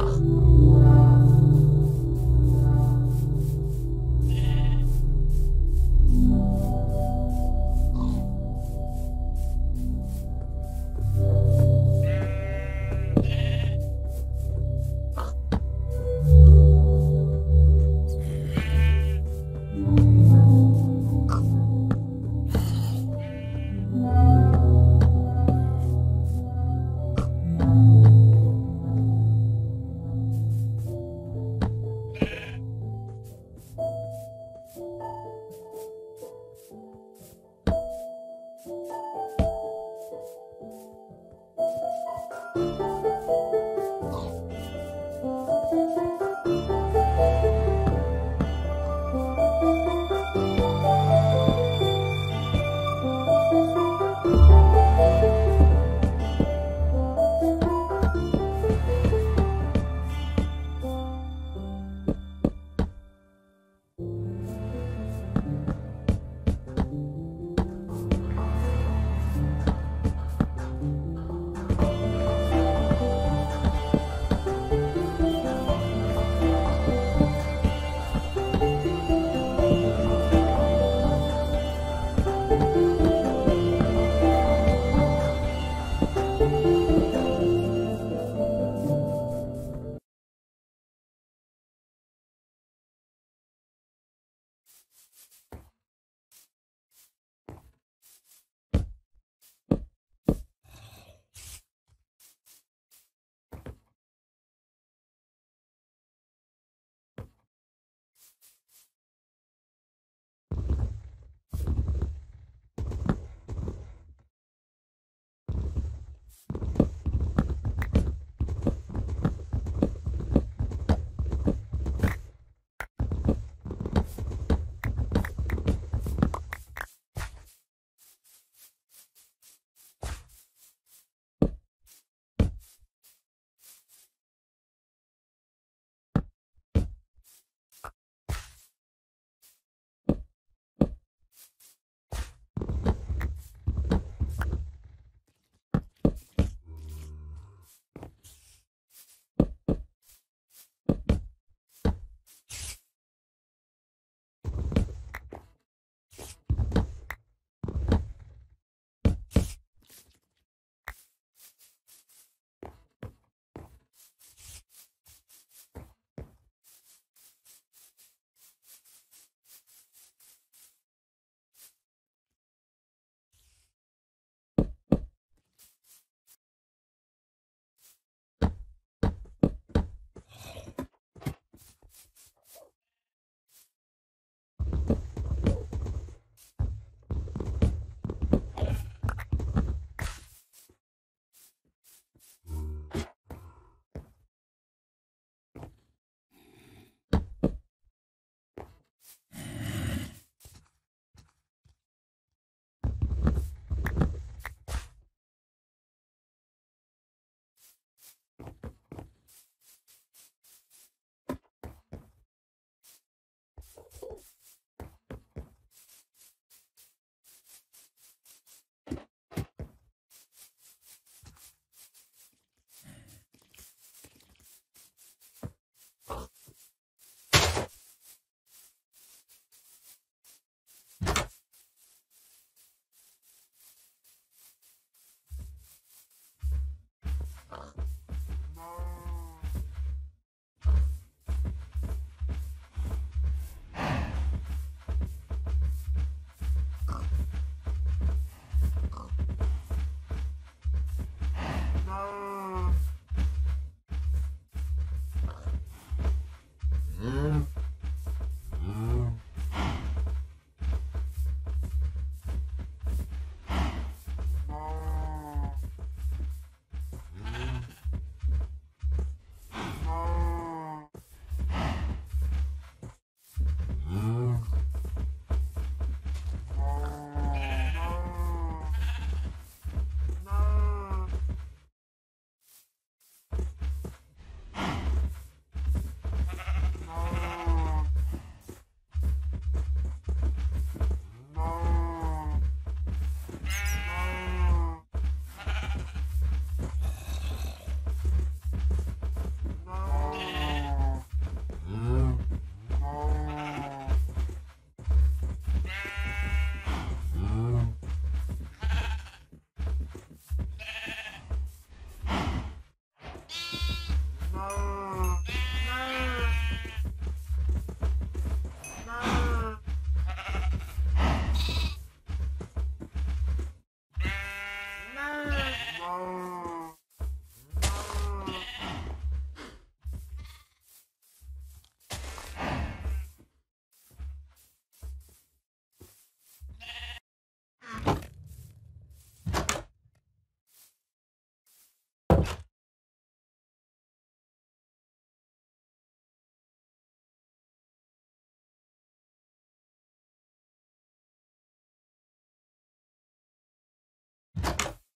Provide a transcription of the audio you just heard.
아